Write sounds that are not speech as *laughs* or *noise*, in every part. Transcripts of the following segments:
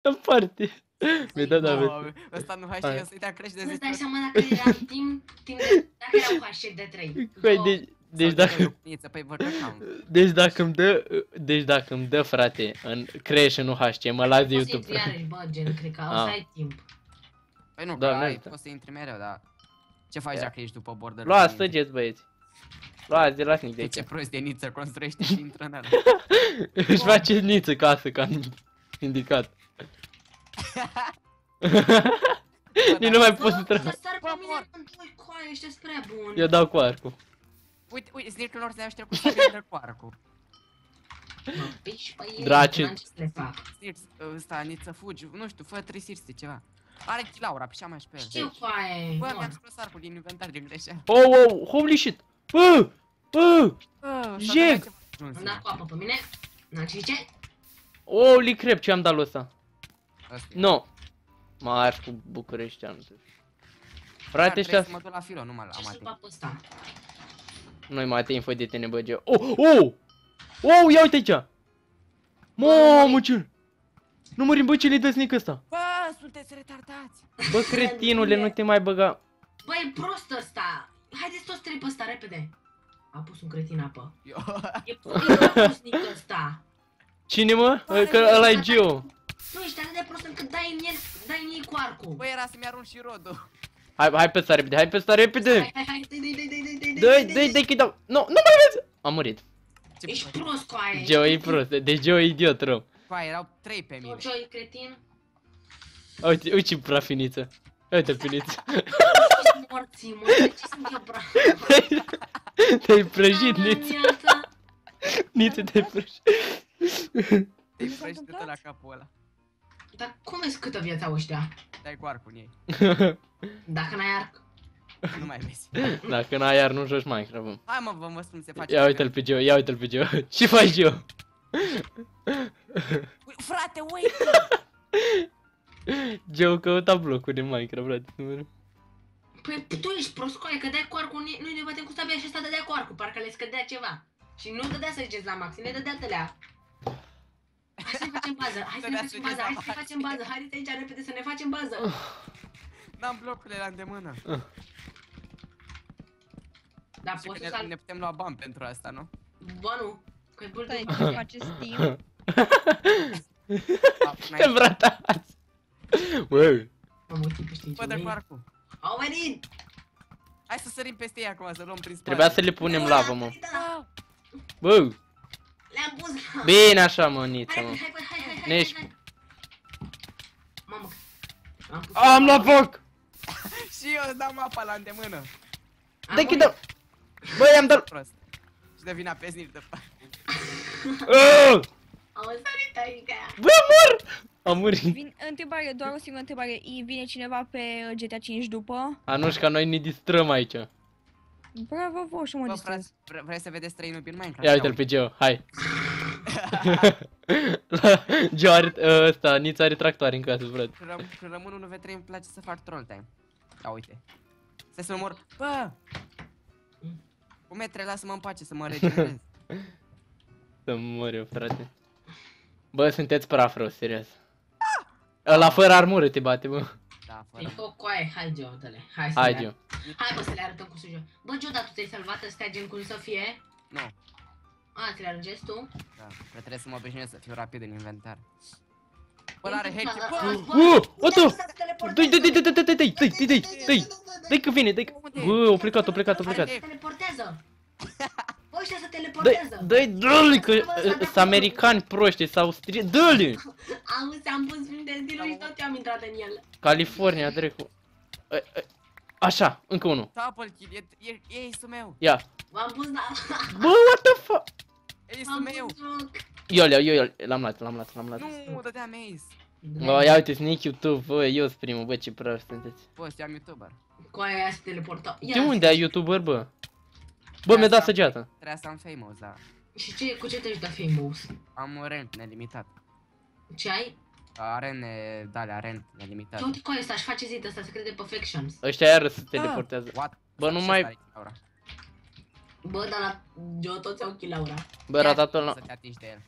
În parte. Mi-a dat David. Doamne, Ăsta nu hai Hai. și să-i dea crești de Nu-ți 10 dai ori. seama dacă era timp, timp de, dacă erau hashtag de 3. *laughs* Păi, deci, deci Sau dacă... lupniță, Păi vă recam. Deci dacă îmi dă, deci dacă îmi dă, frate, în Crash și nu HC, mă las de Poți să YouTube. intri iarăși, bă, gen, cred că o să Ah. ai timp. Păi nu, că Da, ai, merită. poți să intri mereu, dar... Ce faci Ia. dacă ești după border? Luați săgeți, băieți. Luați de la snic de De ce aici. prost de niță construiește și intră în ala. *laughs* Își face niță casă, ca am indicat. *laughs* Nici nu mai poți să Bă, trag. să sar pe Bă, mine mor. în doi coaie, ești prea bun. Eu dau cu arcul. Uite, uite, Snirkel lor se trecut să vină cu arcul. Mă piși pe ei, Draci. n-am ce să le fac. Snirks, ăsta, niță fugi, nu știu, fă 3 sirste, ceva. Are Laura, pișa mai și pe el. Știu coaie, Bă, mor. mi-am scos arcul din inventar din greșeală. Oh, oh, holy shit! Bă! Bă! Bă, Jeg! Am dat cu apă pe mine. N-am ce zice? Holy crap, ce am dat lui ăsta? Nu. No. Mă arș cu București am Frate, ăștia... Să mă duc la filo, nu mă la Ce să Matei. fac pe ăsta? Noi mai te info de tine, băge. Oh, oh! Oh, ia uite aici! Mamă, ce... Nu mărim, bă, ce le dă snic ăsta? Bă, sunteți retardați! Bă, cretinule, nu te mai băga. Bă, e prost ăsta! Haideți toți trei pe ăsta, repede! A pus un cretin apă. Eu... E prost ăsta! Cine, mă? Că ăla e Geo. Nu, ești atât de prost încât dai în el, dai în ei cu arcul. Bă, era să-mi arunc și rodul. Hai, hai pe ăsta repede, hai pe ăsta Hai, repede. hai, hai, dai, dai, dai, dai, dai, Dă-i, dai, dă-i, dă-i, că dau. Nu, nu mai vezi. Am murit. Ce Ești bă? prost cu aia. Geo e prost, deci Geo e idiot rău. Bă, erau 3 pe mine. Tu, Joe, e cretin? Uite, uite ce prafiniță. Uite piniță. Ești morții, mă, de ce sunt eu bra? Te-ai prăjit, Ah, Niță. viața. Niță, te-ai prăjit. Te-ai frăști tot la capul ăla. Dar cum vezi câtă viață au ăștia? Dai cu arcul în ei. *laughs* *laughs* Dacă n-ai arc. Nu mai vezi. Dacă n-ai iar nu joci Minecraft, bă. Hai mă, vă mă spun, se face. Ia uite-l pe Geo, ia uite-l pe Geo. *laughs* Ce faci, Geo? Ui, Frate, uite! Geo căuta blocuri în Minecraft, frate. nu mă- Păi tu ești prost cu aia, că dai cu arcul, noi- noi ne batem cu sabia și ăsta dădea cu arcul, parcă le scădea ceva. Și nu dădea să ziceți la maxim, ne dădea tălea. Hai să ne facem bază, hai să ne Dădea facem să bază, hai să ne ziceți la facem bază, haideți aici repede să ne facem bază. N-am blocurile la îndemână. Dar Și poți să ne, sal... ne putem lua bani pentru asta, nu? Bă, nu. Că e bul Stai, de... ce face Steam? Da, *laughs* Te bratați. Bă, Mă mă știi că știi Bă, ce dă cu vrei? arcul. Au venit! Hai să sărim peste ei acum, să luăm prin spate. trebuia să le punem lavă, mă. Da, Bă, Le-am pus la... bine așa, mă, Niță, Hai, mă. hai, hai, hai, hai, hai, Nești. hai, hai. Mamă, am pus Am la foc! *laughs* Și eu îți dau mapa la îndemână. Am Dă murit. dă Bă, i-am dat... Prost. Și de vina pe snir de Aaaa! Am sărit aici. Bă, mor! Am murit. Vin, întrebare, doar o singură întrebare. I- Vine cineva pe GTA 5 după? Anușca, noi ne distrăm aici. Bravo, vă, și mă Bă, distrez. frate, vre- vreți să vedeți trei nubi în Minecraft? Ia uite-l pe Geo, hai. La- *laughs* Geo are, ăsta, Nița are tractoare în casă, frate. Când răm- Când rămân 1v3 îmi place să fac troll time. Ia uite. Stai să mă mor. Bă! Cu metre, lasă-mă în pace să mă regenerez. *laughs* Să mor eu, frate. Bă, sunteți praf rău, serios. Ăla fără armură te bate, bă. Da, Îi fără. foc cu aia, hai Geo, dă-le. Hai să Hai, le Geo. Hai bă să le arătăm cu sujă. Bă, Geo, dar tu ți-ai salvat ăstea gen cum să fie? Nu, A, ți le arăgezi tu? da. Că trebuie să mă obișnuiesc să fiu rapid în inventar. Bă, are hack Bă, Bă! bă, Uh, uite, what the- ăsta se teleportează, Dă-i, dă-i, dă-i, dă-i, dă-i, dă-i, dă-i, dă-i, dă-i. Dă-i că vine, dă-i că... Bă, o plecat, o plecat, o plecat. Se teleportează. Bă, ăștia se Dă-i, teleportează. dă-i, dă-i, că sunt americani proști sau stri... Dă-le! Auzi, am pus printre stiluri și tot eu am intrat în el. California, dracu. Ă, ă, Așa, încă unul. Double kill, e, e, e ace-ul meu. Ia. V-am pus la... Bă, what the fuck? Ace-ul Am meu. pus joc. Eu, eu, eu, eu, l-am luat, l-am luat, l-am luat. Nu, dădeam ace. Bă, ia uite, sneak YouTube, bă, eu sunt primul, bă, ce praf sunteți. Bă, am youtuber. Cu aia aia se teleportau. Ia, De unde ai YouTuber, bă? Bă, mi-a dat săgeată. Trebuia să am famous, da. Și ce, cu ce te-ai da famous? Am un rent nelimitat. Ce ai? Arene, da, la rent nelimitat. Ce uite cu aia ăsta, își face zid ăsta, se crede perfections. Ăștia iară se teleportează. What? Bă, nu Ce mai- stare, Laura? Bă, dar la Geo toți au kill Laura. Bă, ratatul la... Să te atingi de el.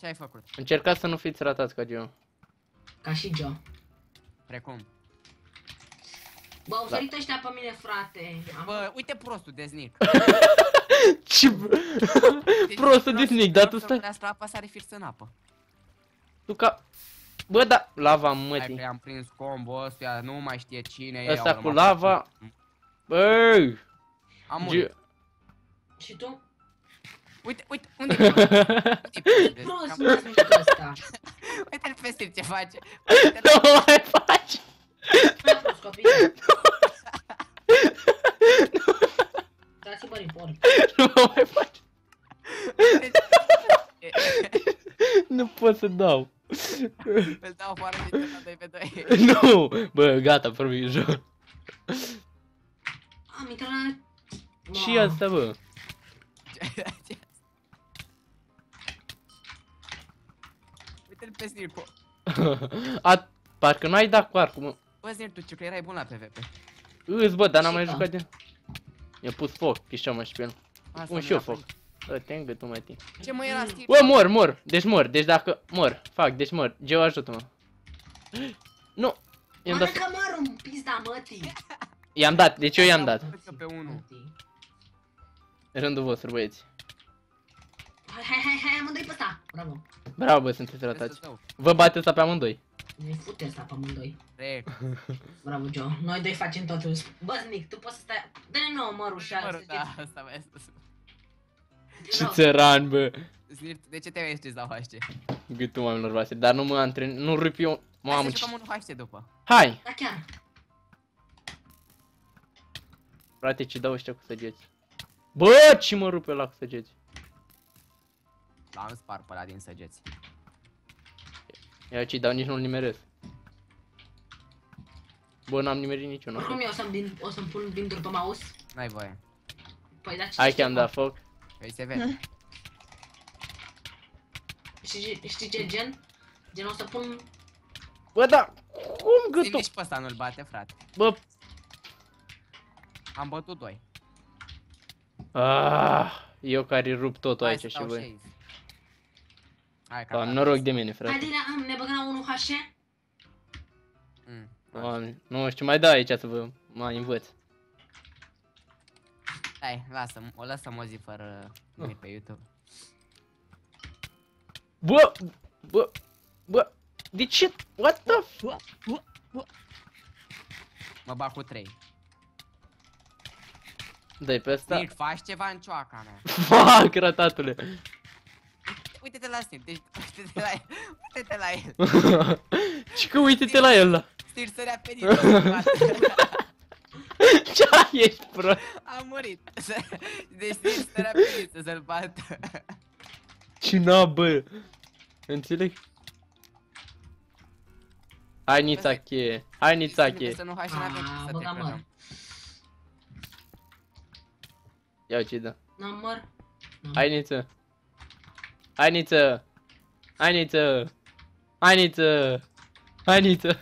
Ce ai făcut? Încercați să nu fiți ratați ca Geo. Ca și Joe. Precum? Bă, au sărit ăștia pe mine, frate. Am... Bă, uite prostul de snic. *laughs* Ce prostul de snic, dar tu stai, Asta apa sare fix în apă. tu ca... Bă, da, lava Hai că mătii. i-am prins combo ăsta, nu mai știe cine e. Ăsta au cu rămas- lava. Băi! Am murit. Ge- Și tu? Uite, uite, unde e prost? Unde e prost? Prost, mă, smitul ăsta. *laughs* Uite-l pe Steve ce face. Nu mai faci! Mai să dau. Îl dau afară și te la 2 pe 2. *laughs* Nu! Bă, gata, promis, joc. Am intrat la... Și asta, bă. *laughs* Uite-l pe Snirco. A, parcă n-ai dat cu arcul, mă. Bă, Snir, tu ce că erai bun la PvP. Îți, bă, dar n-am Și mai da. jucat de... I-a pus foc, pișeam și pe el. Asta Pun nu și eu era foc. Bă, te îngâtul, mă, tine. Ce mă era Snir? Bă, mor, mor. Deci mor. Deci dacă... Mor. Fac, deci mor. Geo, ajută-mă. *gasps* Nu. I-am dat... Mănâncă mărul în pizda mătii. I-am dat. Deci eu i-am dat. Cred că pe 1. Mătii. Rândul vostru, băieți. Hai, hai, hai, hai, amândoi pe ăsta. Bravo. Bravo, bă, sunteți ratați. Restul tău. Vă bate asta pe amândoi. Ne fute ăsta pe amândoi. Rec. Bravo, Joe. Noi doi facem totul. Bă, Nick, tu poți să stai... Dă-ne nouă mărul și Mă să rog, da, asta mai este. Ce țăran, bă. Snir, de ce te uiți la HC? Gâtul oamenilor voastre. Dar nu mă antren... Nu rup eu... Mamă, Hai să ce... jucăm un HC după. Hai! Da, chiar. Frate, ce dau ăștia cu săgeți. Bă, ce mă rupe la cu săgeți. L-am spart pe ăla din săgeți. Ia ce dau, nici nu-l nimeresc. Bă, n-am nimerit niciunul. Oricum eu o să-mi, din, o să-mi pun blinduri pe mouse. N-ai voie. Păi, dar ce Hai știi că am tu? dat foc. Păi se vede. *laughs* Știi, știi ce gen? Gen o să pun... Bă, da, cum Zi gâtul? nici pe ăsta nu-l bate, frate. Bă, Am bătut doi. ah, eu care rup totul Hai aici să și dau voi. shades. Hai că Da, am dat. noroc de mine, Hai frate. de la, ne băgăm la 1 HC? Mm. Doamne, nu știu, mai da aici să vă mai învăț. Hai, lasă, o lăsăm o zi fără nimic pe YouTube. Bă, bă, bă, de ce? What the f... Mă bag cu 3. Dai pe ăsta. Nick, faci ceva în cioaca mea. *laughs* Fac, ratatule. Uite-te la Steve, deci uite-te la el. Uite-te la el. *laughs* Și că uite-te la el, da. Steve sărea pe din Ce ești prost? Am murit. *laughs* Deci Steve sărea pe din să-l bată. Ce na, bă. Înțeleg? Hai nițache, hai nițache. Să nu hai și n-avem Ah, cum să te băga măr. clonăm. Ia ce da. N-am măr. N-am. Hai niță. Hai niță. Hai niță. Hai niță. Hai niță.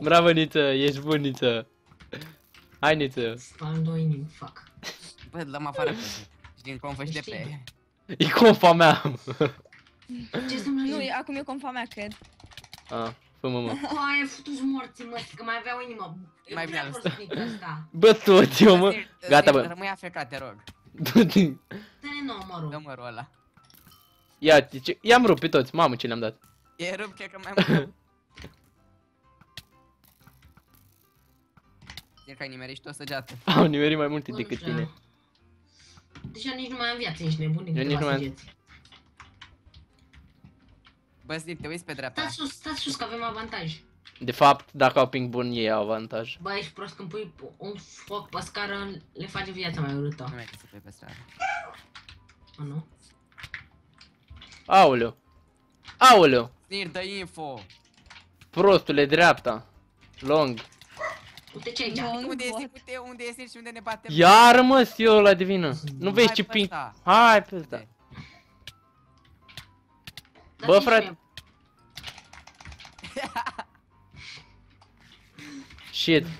Bravo niță, ești bun niță. Hai niță. Am două inimi, fuck. Bă, dăm afară pe zi. Și din confă și de pe... Știi. E confa mea. Ce să mă Nu, e- acum e confa mea, cred. Ah, fă-mă, mă. Hai, futu-ți morții, mă, că mai avea o inimă. E Mai prea bine prost Nick ăsta. *laughs* Bă, tot eu, mă. Steve, Gata, Steve, bă. Rămâi afecat, te rog. Du-te. Dă-ne nouă mărul. Dă mărul ăla. Ia, ce... i-am rupt pe toți, mamă ce le-am dat. E rupt, cred că mai mult. *laughs* Zic că ai nimerit și tu o săgeată. Am *laughs* nimerit mai multe Bă, decât nu știu. tine. Deci eu nici nu mai am viață, ești nebun din Eu nici câteva nu mai am- săgeți. Bă, Steve, te uiți pe dreapta. Stați sus, stați sus, că avem avantaj. De fapt, dacă au ping bun, ei au avantaj. Bă, ești prost când pui un foc pe scară, le face viața mai urâtă. Nu mai să pui pe stradă. O, nu? Aoleu. Aoleu. Snir, dă info. Prostule, dreapta. Long. Uite ce aici. Bun. Unde este, bot. uite, unde este și unde ne batem? Iar mă, eu la divină. Nu vezi Hai ce pe ping. ăsta. Hai pe ăsta. Uite. Bă, Dați-mi frate. și mie. *laughs* Shit. *laughs*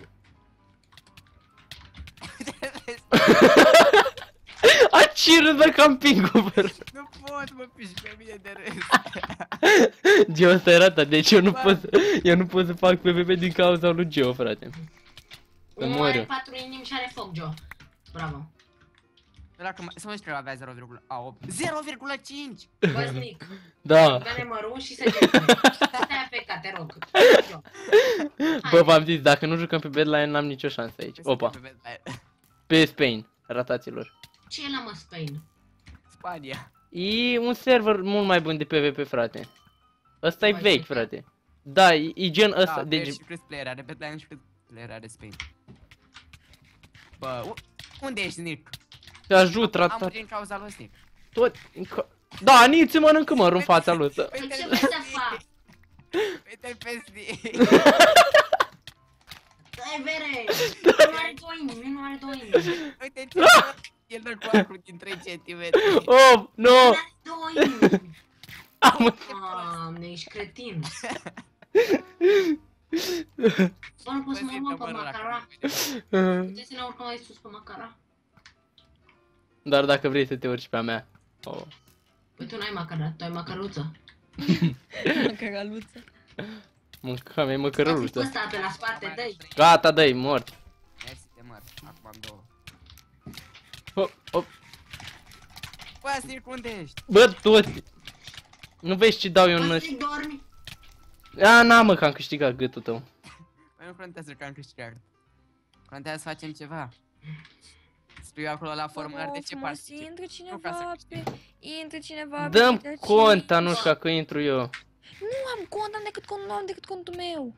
A Și râd de campingul, bă. Nu pot, mă piși pe mine de râs. Geo, ăsta era ta, deci eu nu Bă. pot să, eu nu pot să fac PvP din cauza lui Geo, frate. Să Unul mor are eu. patru inimi și are foc, Joe. Bravo. Dacă mai... Să mă că avea 0,8. 0,5! Băznic. Da. Dă-ne mărun și săgetele. Stai afectat, te rog. Joe. Bă, v-am zis, dacă nu jucăm pe Bedline, n-am nicio șansă aici. Opa, pe Spain, rataților. Ce e la mă Spain? Spania. E un server mult mai bun de PvP, frate. Ăsta e Mai vechi, știu. frate. Da, e, e gen ăsta, Da, deci... deci... și câți player are Bedline și câți player are Spain. Bă, u- unde ești, Nick? Te ajut, Am ratat. murit din cauza lui Nick. Tot... încă- Da, nici mănâncă mărul în fața lui. să- Păi ce vrei să fac? Uite-l pe Nick. Dai vere! Nu are două inimi, nu are două inimi. Uite ce *laughs* El dă cu acru din 3 cm. Oh, nu! Nu are două inimi. Am... Doamne, ești cretin. *laughs* Bă, nu pot să mă urmăm pe macara? *laughs* Puteți să ne urcăm mai sus pe macara? Dar dacă vrei să te urci pe a mea. Oh. Păi tu n-ai macara, tu ai macaruță. *laughs* Căgaluță. Mânca mea Dați-i pe măcărăluță. ăsta pe la spate, dă-i. Gata, dă-i, mort. Mersi, te măr. Acum am două. Hop, hop. Bă, Nick, unde ești? Bă, tot. Nu vezi ce dau eu în Bă, ăștia? să dormi. A, n-am mă, că am câștigat gâtul tău. Păi nu contează că am câștigat. Contează să facem ceva. Scriu acolo la formular de ce frumos, participi. Intră Nu ca cineva să pe... Intră cineva pe Dăm GTA cont, 5. Anușca, că intru eu. Nu am cont, am decât cont, nu am decât contul meu.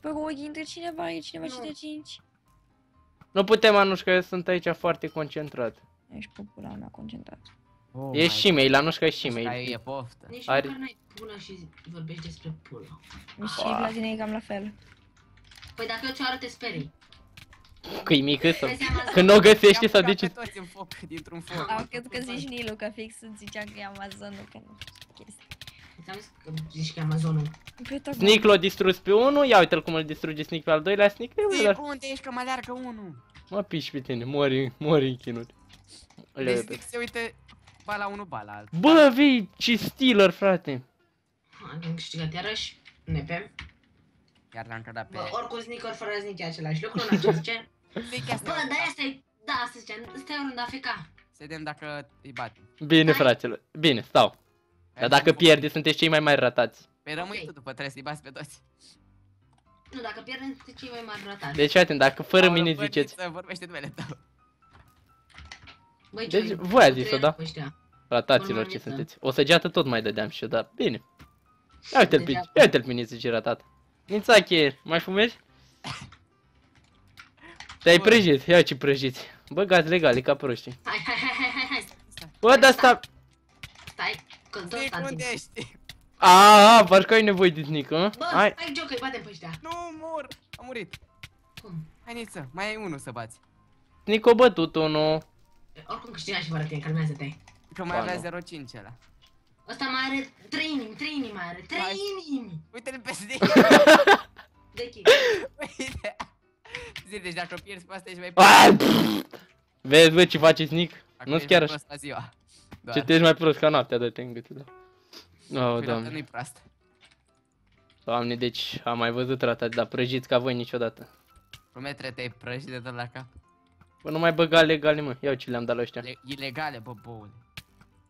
Pe rog, intră cineva, e cineva Nu. GTA 5. Nu putem, Anușca, eu sunt aici foarte concentrat. Ești pe pula mea concentrat. Oh E și mail, Anușca e și Asta mail. e poftă. Nici Are- măcar n-ai pulă și vorbești despre pulă. Și la tine e cam la fel. Păi dacă eu ți-o arăt, te sperii. Că-i mică sau... Vezi Amazon? Când o găsești I-am sau băgat de pe ce... toți în foc, dintr-un foc. Am crezut că zici Nilu, că fix îți zicea că e Amazonul, că nu știu chestii. Ți-am zis că zici că e Amazonul. Păi tot Sneak l-a distrus pe unul, ia uite-l cum îl distruge Sneak pe al doilea, Sneak e Nick, ăla. unde ești că mă leargă unul? Mă piși pe tine, mori, mori în chinuri. Alea Deci e pe- Nick se uite ba la unul, ba la altul. Bă, vei, ce stealer, frate. Am câștigat iarăși. Nepe. Iar l-am cădat pe... Bă, oricum snic, ori fără snic e același lucru, n-am ce zice. Nick, Bă, asta dar asta e... Da, asta zicea, stai un rând AFK. Să vedem dacă îi bate. Bine, Hai. fraților. Bine, stau. Dar dacă pierde, sunteți cei mai mari ratați. Păi rămâi Ok. tu după, trebuie să-i bați pe toți. Nu, dacă pierdem, sunt cei mai mari ratați. Deci, atent, dacă fără Aoleu, mine bă, ziceți... Niță, Vorbește numele tău. Băi, Deci, ce voi ați zis-o, da? Ăștia. Rataților Urmă, ce Niță. sunteți. O săgeată tot mai dădeam și eu, dar bine. Ia uite-l pe, Degeaba. ia uite-l pe Niță ce ratat. Nițache, mai fumezi? Te-ai Bă. prăjit, ia ce prăjiți. Băgați legale ca proștii. Hai, hai, hai, hai, hai, hai. Bă, dar sta... Stai, că tot Nick, stați. unde ești? Aaa, parcă ai nevoie de sneak, hă? Bă, Hai, hai, Joe, că-i batem pe ăștia. Nu, mor! Am murit. Cum? Hai, Niță, mai ai unul să bați. sneak o bătut unul. Oricum câștiga și fără tine, calmează-te. Că mai Ba, avea 0,5 ăla. Ăsta mai are 3 inimi, 3 inimi mai are, 3 Hai. inimi! Uite-l pe Nick. *laughs* De chip. Uite. Zi, deci dacă pierzi pe asta ești mai Ai, pff. Vezi, bă, ce face sneak? Acum Nu-s ești chiar mai așa. prost la ziua. Doar. Ce te ești mai prost ca noaptea, dă-te în gâtul, da. Oh, Păi, doamne. Nu-i prost. Doamne, deci am mai văzut ratați, dar prăjiți ca voi niciodată. Prometre te-ai prăjit de tot la cap. Bă, nu mai băga legale, mă. Ia ce le-am dat la ăștia. Le- Ilegale, bă, boule.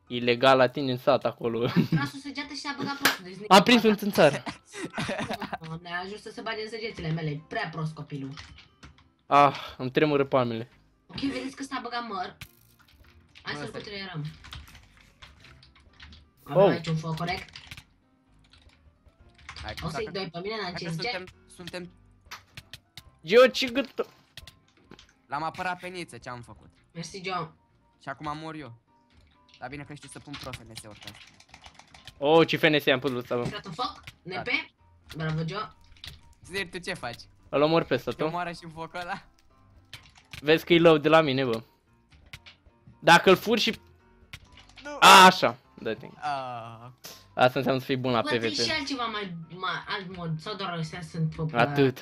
Ilegal la tine în sat acolo. Tras o săgeată și a băgat prostul. Deci Am prins un țânțar. Ne a *laughs* ajuns să se bage în săgețile mele. Prea prost copilul. Ah, îmi tremură palmele. Ok, vedeți că s-a băgat măr. Hai Bă, să-l stai. cutreierăm. Avem Oh. aici un foc, corect? Hai, O să-i doi pe mine, n-am ce Dacă zice? suntem, suntem... Geo, ce gât... L-am apărat pe Niță, ce-am făcut. Mersi, Joe. Și acum mor eu. Dar bine că știu să pun pro FNS-uri pe asta. Oh, ce FNS am putut să Intrat în foc? Nepe? Bravo, Joe. Zi, tu ce faci? Îl omor pe ăsta, Te tu? omoară și în focul ăla? Vezi că e low de la mine, bă. Dacă îl fur și... Nu! A, așa. Dă-te. Ah. Asta înseamnă să fii bun la Bă, trebuie și PvP. altceva mai, mai alt mod. Sau doar astea sunt populare. Atât.